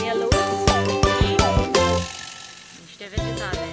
Mieluț, niște vegetale.